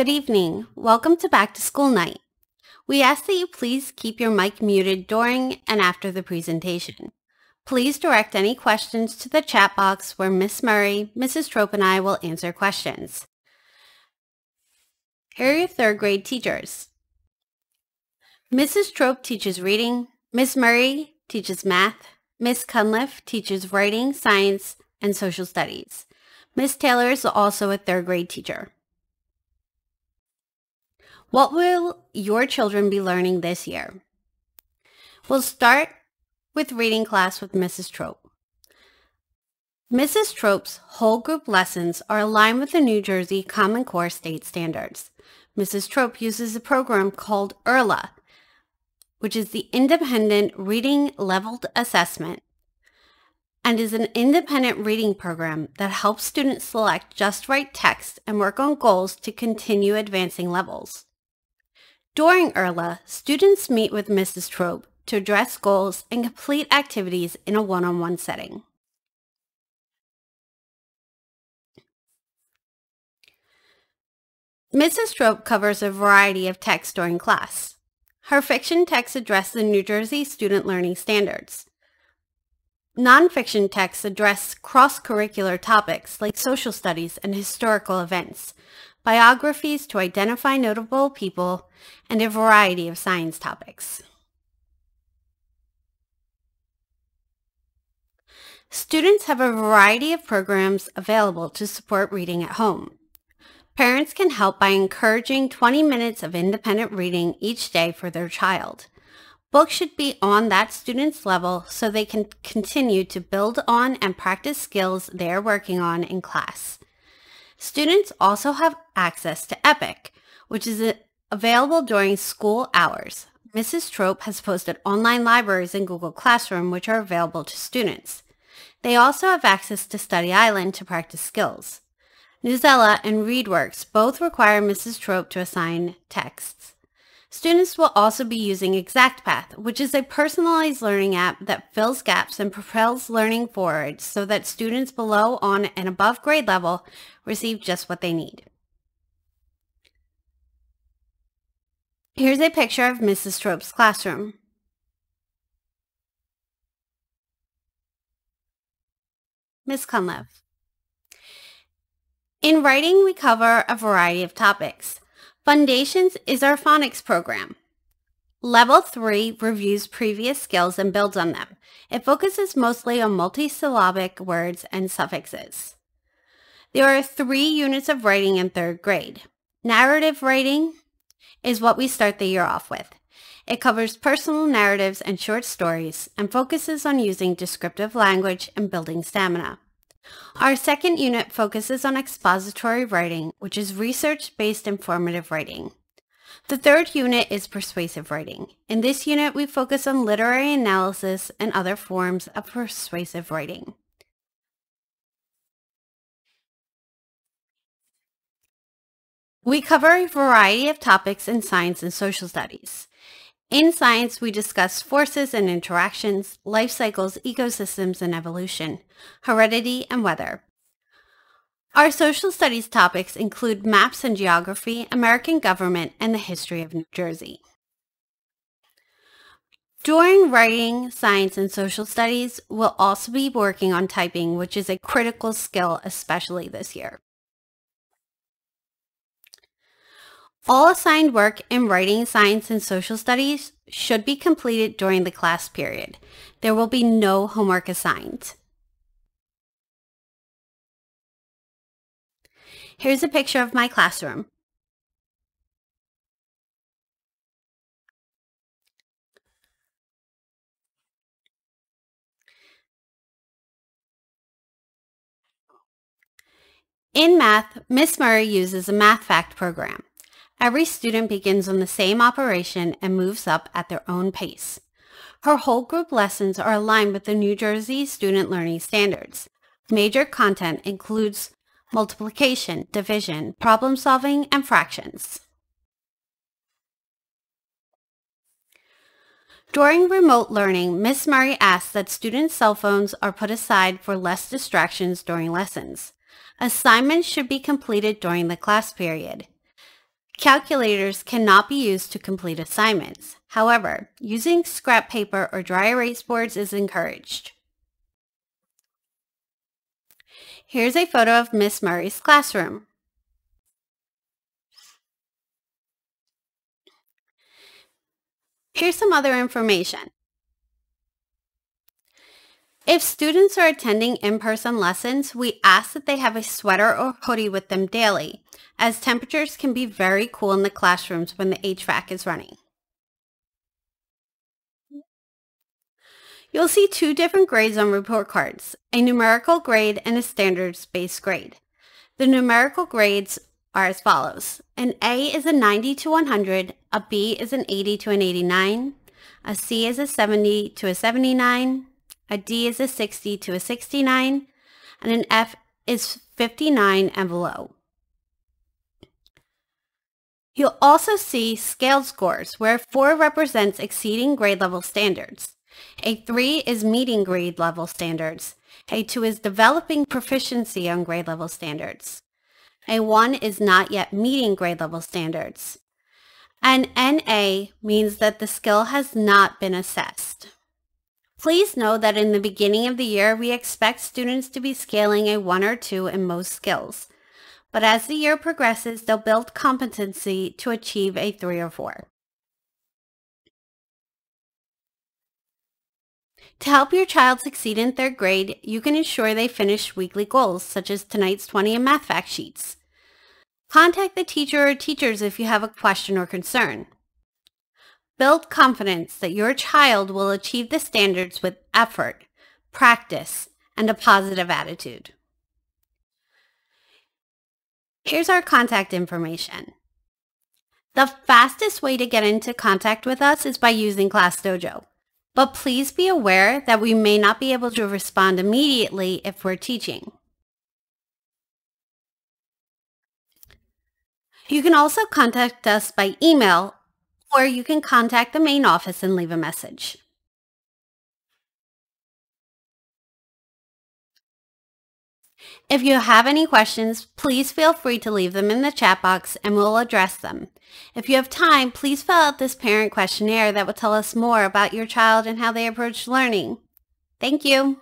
Good evening. Welcome to Back to School Night. We ask that you please keep your mic muted during and after the presentation. Please direct any questions to the chat box where Miss Murray, Mrs. Trope, and I will answer questions. Here are your third grade teachers. Mrs. Trope teaches reading, Miss Murray teaches math, Miss Cunliffe teaches writing, science, and social studies. Miss Taylor is also a third grade teacher. What will your children be learning this year? We'll start with reading class with Mrs. Trope. Mrs. Trope's whole group lessons are aligned with the New Jersey Common Core state standards. Mrs. Trope uses a program called IRLA, which is the Independent Reading Leveled Assessment, and is an independent reading program that helps students select just right text and work on goals to continue advancing levels. During IRLA, students meet with Mrs. Trope to address goals and complete activities in a one-on-one setting. Mrs. Trope covers a variety of texts during class. Her fiction texts address the New Jersey Student Learning Standards. Nonfiction texts address cross-curricular topics like social studies and historical events, biographies to identify notable people, and a variety of science topics. Students have a variety of programs available to support reading at home. Parents can help by encouraging 20 minutes of independent reading each day for their child. Books should be on that student's level so they can continue to build on and practice skills they're working on in class. Students also have access to EPIC, which is available during school hours. Mrs. Trope has posted online libraries in Google Classroom which are available to students. They also have access to Study Island to practice skills. Newsela and ReadWorks both require Mrs. Trope to assign texts. Students will also be using ExactPath, which is a personalized learning app that fills gaps and propels learning forward so that students below, on, and above grade level receive just what they need. Here's a picture of Mrs. Trope's classroom. Miss Cunliffe. In writing, we cover a variety of topics. Foundations is our phonics program. Level 3 reviews previous skills and builds on them. It focuses mostly on multisyllabic words and suffixes. There are three units of writing in third grade. Narrative writing is what we start the year off with. It covers personal narratives and short stories and focuses on using descriptive language and building stamina. Our second unit focuses on expository writing, which is research-based informative writing. The third unit is persuasive writing. In this unit, we focus on literary analysis and other forms of persuasive writing. We cover a variety of topics in science and social studies. In science, we discuss forces and interactions, life cycles, ecosystems and evolution, heredity, and weather. Our social studies topics include maps and geography, American government, and the history of New Jersey. During writing, science, and social studies, we'll also be working on typing, which is a critical skill, especially this year. All assigned work in writing, science, and social studies should be completed during the class period. There will be no homework assigned. Here's a picture of my classroom. In math, Miss Murray uses a math fact program. Every student begins on the same operation and moves up at their own pace. Her whole group lessons are aligned with the New Jersey Student Learning Standards. Major content includes multiplication, division, problem solving, and fractions. During remote learning, Ms. Murray asks that students' cell phones are put aside for less distractions during lessons. Assignments should be completed during the class period. Calculators cannot be used to complete assignments. However, using scrap paper or dry erase boards is encouraged. Here's a photo of Miss Murray's classroom. Here's some other information. If students are attending in-person lessons, we ask that they have a sweater or hoodie with them daily, as temperatures can be very cool in the classrooms when the HVAC is running. You'll see two different grades on report cards, a numerical grade and a standards-based grade. The numerical grades are as follows. An A is a 90 to 100, a B is an 80 to an 89, a C is a 70 to a 79, a D is a 60 to a 69, and an F is 59 and below. You'll also see scaled scores, where 4 represents exceeding grade level standards. A 3 is meeting grade level standards. A 2 is developing proficiency on grade level standards. A 1 is not yet meeting grade level standards. And NA means that the skill has not been assessed. Please know that in the beginning of the year, we expect students to be scaling a 1 or 2 in most skills. But as the year progresses, they'll build competency to achieve a 3 or 4. To help your child succeed in third grade, you can ensure they finish weekly goals, such as tonight's 20 and math fact sheets. Contact the teacher or teachers if you have a question or concern. Build confidence that your child will achieve the standards with effort, practice, and a positive attitude. Here's our contact information. The fastest way to get into contact with us is by using ClassDojo. But please be aware that we may not be able to respond immediately if we're teaching. You can also contact us by email or you can contact the main office and leave a message. If you have any questions, please feel free to leave them in the chat box and we'll address them. If you have time, please fill out this parent questionnaire that will tell us more about your child and how they approach learning. Thank you.